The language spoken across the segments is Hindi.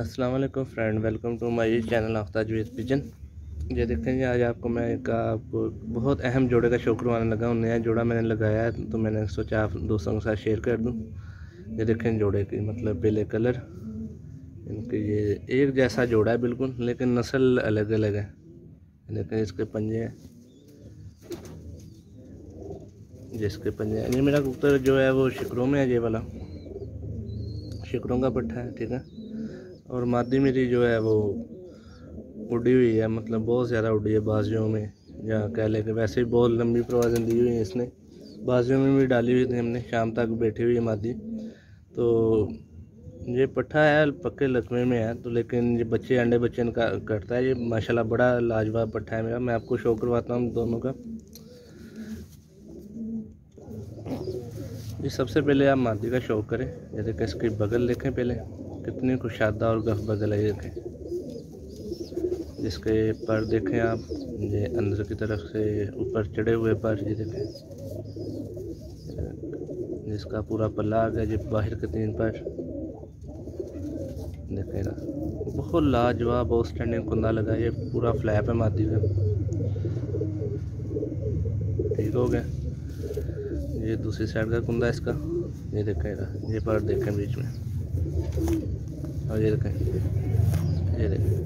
अस्सलाम वालेकुम friend, welcome to my channel Aftab Javed pigeon. ये देखें जी, आज आपको मैं एक आपको बहुत अहम जोड़े का शो करवाने लगा हूँ, नया जोड़ा मैंने लगाया है तो मैंने सोचा आप दोस्तों के साथ शेयर कर दूँ। ये देखें जोड़े की मतलब पहले कलर, इनके ये एक जैसा जोड़ा है बिल्कुल, लेकिन नस्ल अलग अलग है देखें इसके पंजे हैं। जिसके पंजे ये मेरा कबूतर जो है वो शिकरों में है, ये वाला। शिकरों का पट्टा है, ठीक है? और मादी मेरी जो है वो उड़ी हुई है मतलब बहुत ज़्यादा उड़ी है बाजियों में, या कह लें कि वैसे ही बहुत लंबी प्रवाजें दी हुई हैं इसने। बाजियों में भी डाली हुई थी हमने, शाम तक बैठी हुई है मादी। तो ये पट्ठा है, पक्के लकमे में है तो लेकिन ये बच्चे, अंडे बच्चे करता है। ये माशाल्लाह बड़ा लाजवाब पट्ठा है मेरा, मैं आपको शो करवाता हूँ दोनों का। जी सबसे पहले आप मादी का शौक करें जैसे कि इसकी बगल देखें पहले। कितनी कुशादा और गफ बगल है देखें जिसके पर देखें आप, ये अंदर की तरफ़ से ऊपर चढ़े हुए पर ये देखें, जिसका पूरा पल्ला आ गया जी बाहर के तीन पर। देखें बहुत लाजवाब बहुत स्टैंडिंग कुंदा लगा, ये पूरा फ्लैप है मादी का ठीक हो गया। ये दूसरी साइड का कुंदा इसका। ये देखेगा ये पर देखें बीच में। और ये देखें ये देखें।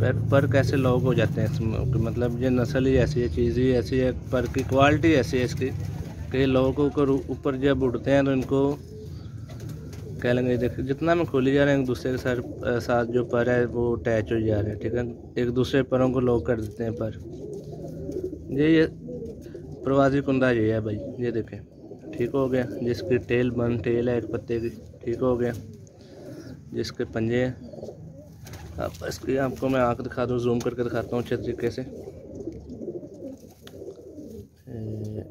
पर पर कैसे लोग हो जाते हैं इसमें मतलब ये नस्ल ही ऐसी है, चीज़ ही ऐसी है, पर की क्वालिटी ऐसी है इसकी, कि लोगों को ऊपर जब उड़ते हैं तो इनको कह लेंगे देख, जितना में खोली जा रहे हैं, एक दूसरे के साथ साथ जो पर है, वो अटैच हो जा रहे हैं, ठीक है? एक दूसरे परों को लॉक कर देते हैं पर। ये ये, प्रवासी कुंदा ये है भाई, ये देखें। ठीक हो गया। जिसकी टेल बन, टेल है एक पत्ते की, ठीक हो गया। जिसके पंजे हैं। अब इसकी आपको मैं आँख दिखा दूँ जूम करके दिखाता हूँ अच्छे तरीके से।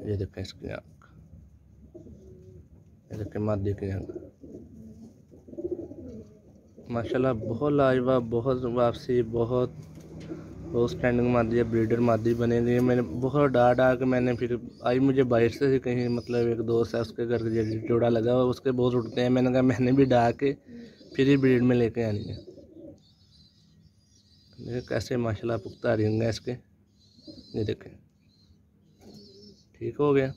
ये देखें इसकी आँख। ये देखें मादी की आँख। माशाल्लाह, बहुत लाजवाब, बहुत वापसी, बहुत बहुत स्टैंडिंग मादी है ब्रीडर मादी है मैंने बहुत डा डा के मैंने फिर आई मुझे बाहर से ही कहीं मतलब एक दोस्त है, उसके घर जोड़ा लगा हुआ, उसके बहुत उठते हैं। मैंने कहा, मैंने भी डा के फिर ही ब्रीड में लेके आनी है। देखिए कैसे? माशाल्लाह, पुख्ता रिंग है इसके। ये देखें। ठीक हो गया।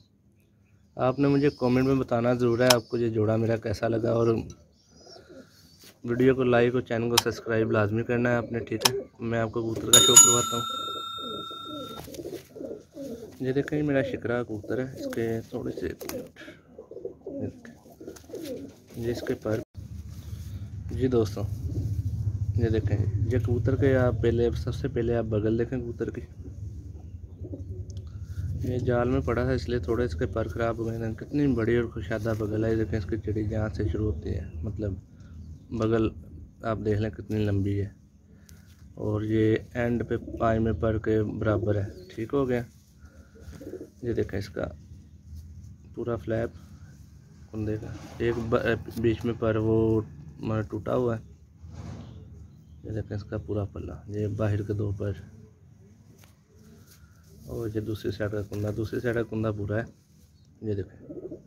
आपने मुझे कमेंट में बताना ज़रूर है, आपको ये जोड़ा मेरा कैसा लगा और वीडियो को लाइक और चैनल को सब्सक्राइब लाजमी करना है आपने, ठीक है? मैं आपको कबूतर का शो करवाता हूँ। ये देखें मेरा शिकरा कबूतर है। इसके थोड़े से जिसके पर। जी दोस्तों, ये देखें ये कबूतर के आप पहले, सबसे पहले आप बगल देखें कबूतर की। ये जाल में पड़ा था इसलिए थोड़े इसके पर ख़राब हो गए कितनी बड़ी और खुशादा बगल है। देखें, इसकी चिड़ी जहाँ से शुरू होती है मतलब बगल आप देख लें कितनी लंबी है। और ये एंड पे में पर के बराबर है। ठीक हो गया। ये देखें इसका पूरा फ्लैप कुंदे का एक बीच में पर वो मतलब टूटा हुआ है। ये देखें इसका पूरा पल्ला। ये बाहर के दो पर। और ये दूसरी साइड का कुंदा। दूसरी साइड का कुंदा पूरा है। ये देखें।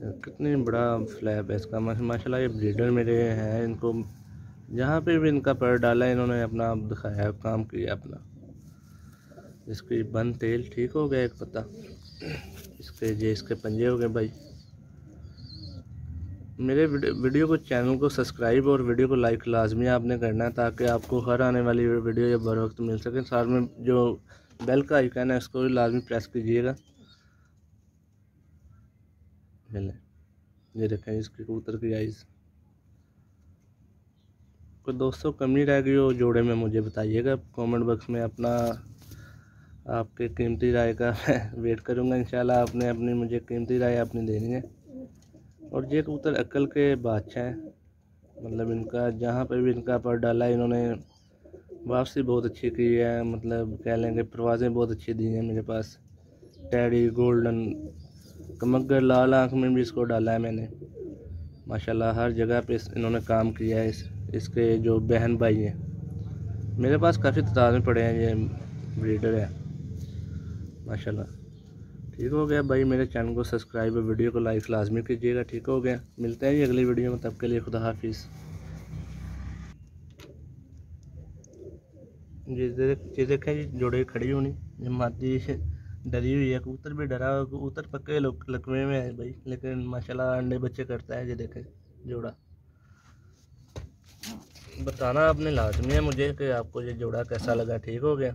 कितनी बड़ा फ्लैप है इसका। माशाल्लाह ये ब्रीडर मेरे हैं, इनको जहाँ पे भी इनका पैर डाला है, इन्होंने अपना दिखाया, काम किया अपना। इसकी बंद तेल ठीक हो गया एक पता इसके ये, इसके पंजे हो गए भाई। मेरे वीडियो को चैनल को सब्सक्राइब और वीडियो को लाइक लाजमी आपने करना है, ताकि आपको हर आने वाली वीडियो या बर वक्त मिल सके। साथ में जो बेल का आइकन है, उसको भी लाजमी प्रेस कीजिएगा। ये देखें इसके कबूतर की आइज़ कोई दोस्तों, कमी रह गई हो जोड़े में, मुझे बताइएगा। कमेंट बॉक्स में अपना, आपके कीमती राय का वेट करूँगा, इंशाल्लाह आपने अपनी, मुझे कीमती राय अपनी देनी है। और ये कबूतर अक्ल के बादशाह हैं। मतलब इनका, जहाँ पे भी इनका पर डाला है इन्होंने वापसी बहुत अच्छी की है। मतलब कह लेंगे परवाज़ें बहुत अच्छी दी हैं मेरे पास। टैडी गोल्डन कमगर लाल आँख में भी इसको डाला है मैंने। माशाल्लाह, हर जगह पे इन्होंने काम किया है इस, इसके जो बहन भाई हैं। मेरे पास काफ़ी तादाद में पड़े हैं, ये ब्रीडर है। माशाल्लाह। ठीक हो गया भाई, मेरे चैनल को सब्सक्राइब और वीडियो को लाइक लाजमी कीजिएगा, ठीक हो गया। मिलते हैं जी अगली वीडियो में, तब के लिए खुदा हाफिज़। ये देख, जी जोड़े खड़ी होनी, ये डरी हुई है, कबूतर भी डरा हुआ कबूतर पक्के लकवे में है भाई, लेकिन माशाल्लाह अंडे बच्चे करता है, ये देखें, जोड़ा। बताना आपने, लाजमी है मुझे कि आपको ये जोड़ा कैसा लगा, ठीक हो गया?